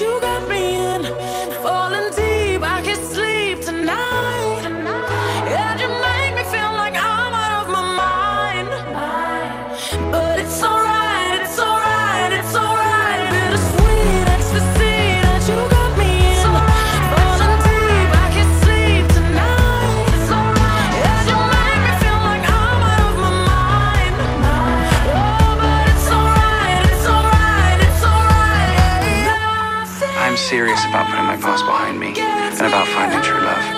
you got serious about putting my past behind me and about finding true love.